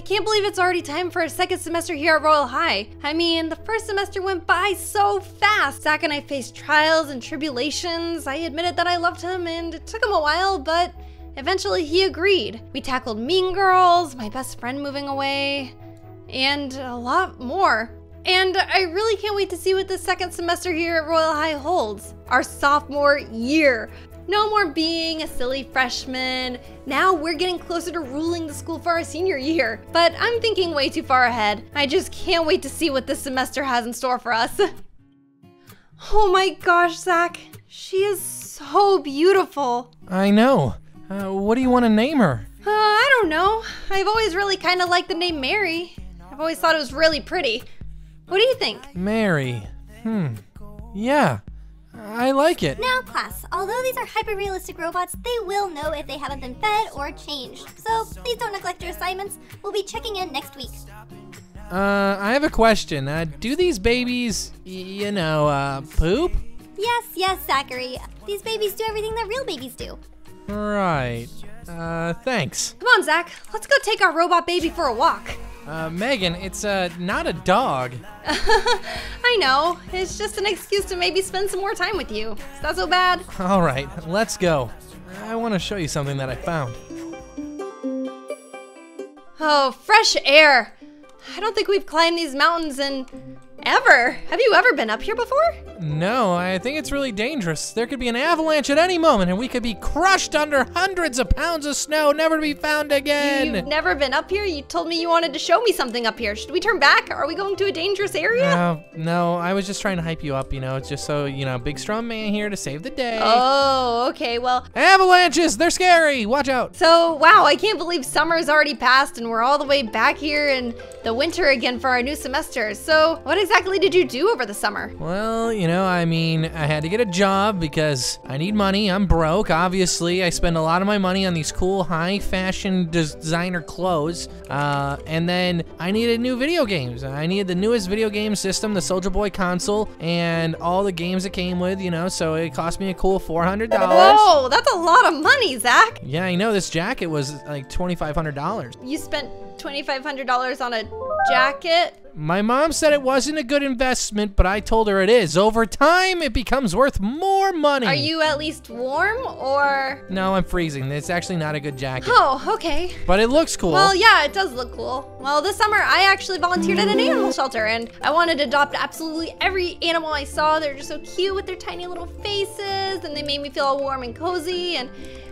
I can't believe it's already time for a second semester here at Royale High. I mean, the first semester went by so fast. Zach and I faced trials and tribulations. I admitted that I loved him and it took him a while, but eventually he agreed. We tackled Mean Girls, my best friend moving away, and a lot more. And I really can't wait to see what the second semester here at Royale High holds. Our sophomore year. No more being a silly freshman. Now we're getting closer to ruling the school for our senior year. But I'm thinking way too far ahead. I just can't wait to see what this semester has in store for us. oh my gosh, Zach. She is so beautiful. I know. Uh, what do you want to name her? Uh, I don't know. I've always really kind of liked the name Mary. I've always thought it was really pretty. What do you think? Mary. Hmm. Yeah. I like it. Now, class, although these are hyper-realistic robots, they will know if they haven't been fed or changed. So please don't neglect your assignments. We'll be checking in next week. Uh, I have a question. Uh, do these babies, y- you know, uh, poop? Yes, yes, Zachary. These babies do everything that real babies do. Right. Uh, thanks. Come on, Zach. Let's go take our robot baby for a walk. Uh, Megan, it's, uh, not a dog. I know. It's just an excuse to maybe spend some more time with you. Is that so bad? All right, let's go. I want to show you something that I found. Oh, fresh air. I don't think we've climbed these mountains in ever. Have you ever been up here before? No, I think it's really dangerous. There could be an avalanche at any moment, and we could be crushed under hundreds of pounds of snow, never to be found again. You've never been up here? You told me you wanted to show me something up here. Should we turn back? Are we going to a dangerous area? No, no, I was just trying to hype you up, you know, it's just so, you know, big strong man here to save the day. Oh, okay. Well, Avalanches, they're scary. Watch out. so wow, I can't believe summer's already passed and we're all the way back here in the winter again for our new semester. So, what exactly did you do over the summer? Well, you know, I mean, I had to get a job because I need money. I'm broke, obviously. I spend a lot of my money on these cool high fashion designer clothes. Uh, and then I needed new video games. I needed the newest video game system, the Soldier Boy console, and all the games it came with, you know, so it cost me a cool $400. Whoa, that's a lot of money, Zach. Yeah, I know. This jacket was like $2,500. You spent $2,500 on a jacket? My mom said it wasn't a good investment, but I told her it is. Over time, it becomes worth more money. Are you at least warm or? No, I'm freezing. It's actually not a good jacket. Oh, okay. But it looks cool. Well, yeah, it does look cool. Well, this summer I actually volunteered at an animal shelter and I wanted to adopt absolutely every animal I saw. They're just so cute with their tiny little faces and they made me feel all warm and cozy and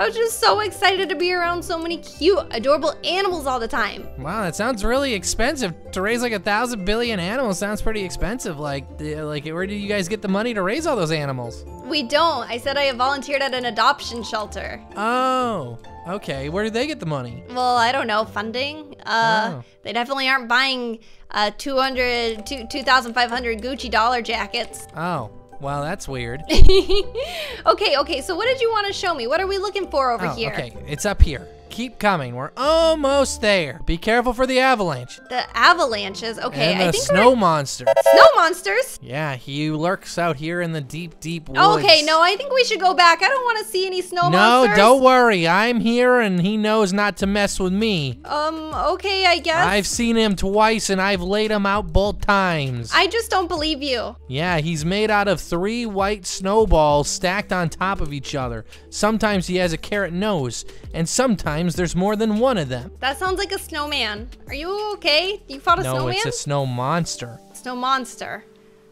I was just so excited to be around so many cute, adorable animals all the time. wow, that sounds really expensive. To raise like a thousand billion animals sounds pretty expensive. Like, like where did you guys get the money to raise all those animals? We don't. I said I volunteered at an adoption shelter. Oh, okay. Where did they get the money? Well, I don't know, funding? Uh, Oh. they definitely aren't buying uh, 200, 2 2,500 Gucci dollar jackets. Oh, well, that's weird. okay, okay, so what did you want to show me? What are we looking for over oh, here? okay. It's up here. Keep coming. We're almost there. Be careful for the avalanche. The avalanches. Okay, and I the think snow we're monster. snow monsters. Yeah, he lurks out here in the deep, deep woods. Okay, no, I think we should go back. I don't want to see any snow No, monsters. No, don't worry. I'm here and he knows not to mess with me. Um, okay, I guess. I've seen him twice and I've laid him out both times. I just don't believe you. yeah, he's made out of three white snowballs stacked on top of each other. Sometimes he has a carrot nose, and sometimes there's more than one of them. That sounds like a snowman. Are you okay? You fought a no, snowman? it's a snow monster. snow monster.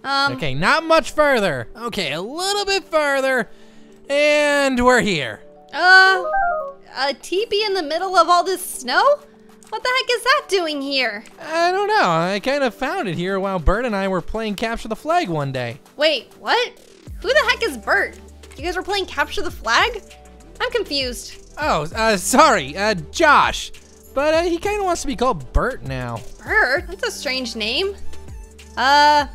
Um, Okay, not much further. Okay, a little bit further. And we're here. uh, a teepee in the middle of all this snow? What the heck is that doing here? I don't know. I kind of found it here while Burt and I were playing Capture the Flag one day. Wait, what? Who the heck is Burt? You guys were playing capture the flag? I'm confused. Oh, uh, sorry, uh, Josh. But uh, he kind of wants to be called Burt now. Burt? That's a strange name. Uh,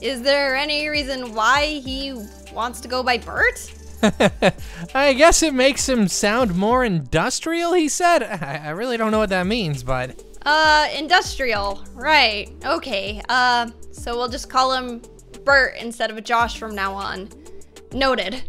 is there any reason why he wants to go by Burt? I guess it makes him sound more industrial, he said. I, I really don't know what that means, but. Uh, industrial. Right. Okay. Uh, so we'll just call him Burt instead of Josh from now on. Noted.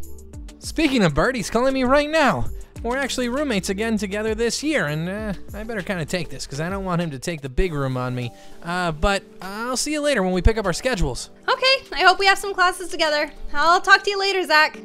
Speaking of Burt, he's calling me right now. We're actually roommates again together this year, and uh, I better kind of take this because I don't want him to take the big room on me. Uh, but I'll see you later when we pick up our schedules. Okay, I hope we have some classes together. I'll talk to you later, Zach.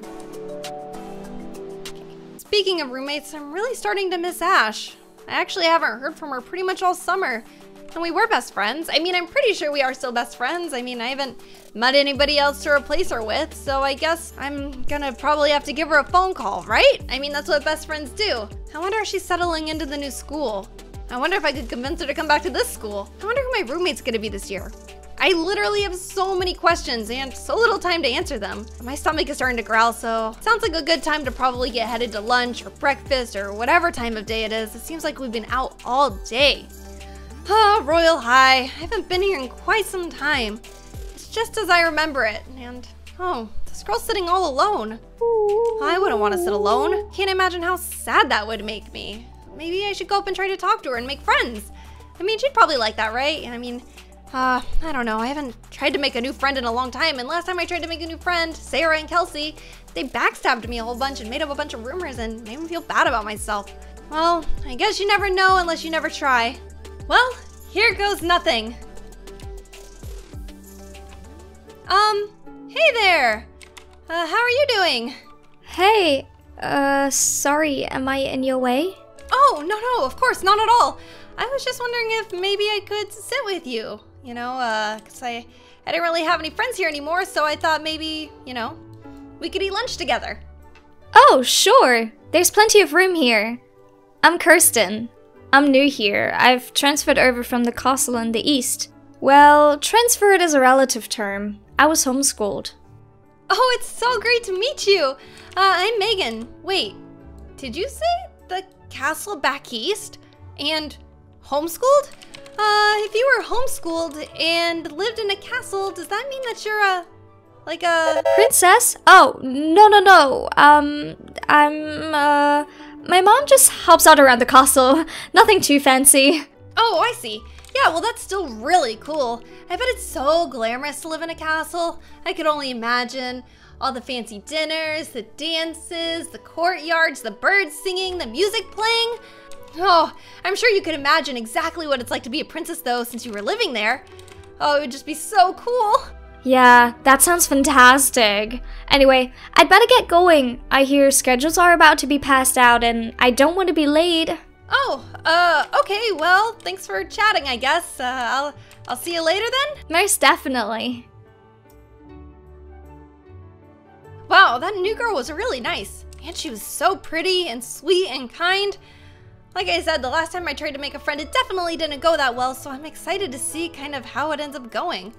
Speaking of roommates, I'm really starting to miss Ash. I actually haven't heard from her pretty much all summer. And we were best friends. I mean, I'm pretty sure we are still best friends. I mean, I haven't met anybody else to replace her with, so I guess I'm gonna probably have to give her a phone call, right? I mean, that's what best friends do. I wonder if she's settling into the new school. I wonder if I could convince her to come back to this school. I wonder who my roommate's gonna be this year. I literally have so many questions and so little time to answer them. My stomach is starting to growl, so sounds like a good time to probably get headed to lunch or breakfast or whatever time of day it is. It seems like we've been out all day. Ah, Royale High. I haven't been here in quite some time. It's just as I remember it, and oh, this girl's sitting all alone. I wouldn't want to sit alone. Can't imagine how sad that would make me. Maybe I should go up and try to talk to her and make friends. I mean, she'd probably like that, right? I mean, uh, I don't know. I haven't tried to make a new friend in a long time, and last time I tried to make a new friend, Sarah and Kelsey, they backstabbed me a whole bunch and made up a bunch of rumors and made me feel bad about myself. Well, I guess you never know unless you never try. Well, here goes nothing. Um, hey there! Uh, how are you doing? Hey, uh, sorry, am I in your way? Oh, no, no, of course, not at all. I was just wondering if maybe I could sit with you. You know, uh, cause I, I didn't really have any friends here anymore, so I thought maybe, you know, we could eat lunch together. Oh, sure. There's plenty of room here. I'm Kirsten. I'm new here. I've transferred over from the castle in the east. Well, transferred is a relative term. I was homeschooled. Oh, it's so great to meet you. Uh, I'm Megan. Wait, did you say the castle back east? And homeschooled? Uh, if you were homeschooled and lived in a castle, does that mean that you're a, like a... Princess? Oh, no, no, no. Um, I'm, uh, my mom just helps out around the castle. Nothing too fancy. Oh, I see. Yeah, well, that's still really cool. I bet it's so glamorous to live in a castle. I could only imagine all the fancy dinners, the dances, the courtyards, the birds singing, the music playing. Oh, I'm sure you could imagine exactly what it's like to be a princess, though, since you were living there. Oh, it would just be so cool. Yeah, that sounds fantastic. Anyway, I'd better get going. I hear schedules are about to be passed out and I don't want to be late. Oh, uh, okay, well, thanks for chatting, I guess. Uh, I'll, I'll see you later then? Most definitely. Wow, that new girl was really nice. And she was so pretty and sweet and kind. Like I said, the last time I tried to make a friend, it definitely didn't go that well, so I'm excited to see kind of how it ends up going.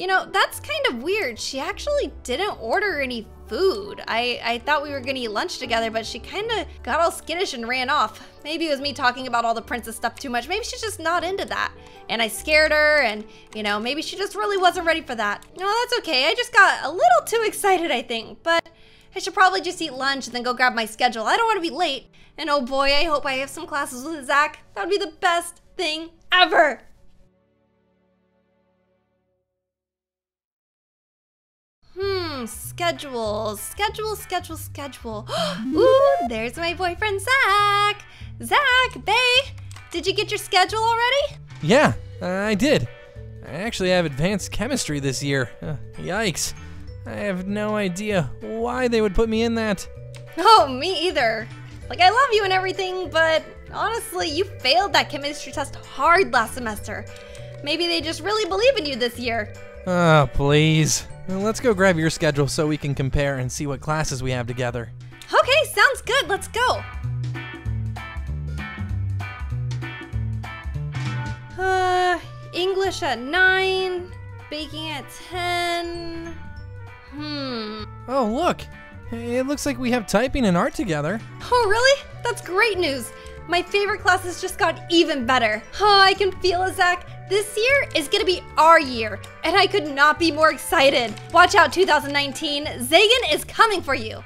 You know, that's kind of weird. She actually didn't order any food. I, I thought we were gonna eat lunch together, but she kind of got all skittish and ran off. Maybe it was me talking about all the princess stuff too much. Maybe she's just not into that. And I scared her, and, you know, maybe she just really wasn't ready for that. No, that's okay. I just got a little too excited, I think. But I should probably just eat lunch and then go grab my schedule. I don't want to be late. And oh boy, I hope I have some classes with Zach. That would be the best thing ever. Schedules, schedule, schedule, schedule. Ooh, there's my boyfriend Zach. Zach, Bay, did you get your schedule already? Yeah, uh, I did. I actually have advanced chemistry this year. Uh, yikes. I have no idea why they would put me in that. Oh, me either. Like, I love you and everything, but honestly, you failed that chemistry test hard last semester. Maybe they just really believe in you this year. Oh, please. Well, let's go grab your schedule so we can compare and see what classes we have together. Okay, sounds good. Let's go. Uh, English at 9, baking at 10. Hmm. Oh, look. It looks like we have typing and art together. Oh, really? That's great news. My favorite classes just got even better. Oh, I can feel it, Zach. This year is gonna be our year, and I could not be more excited. Watch out 2019, Zagan is coming for you.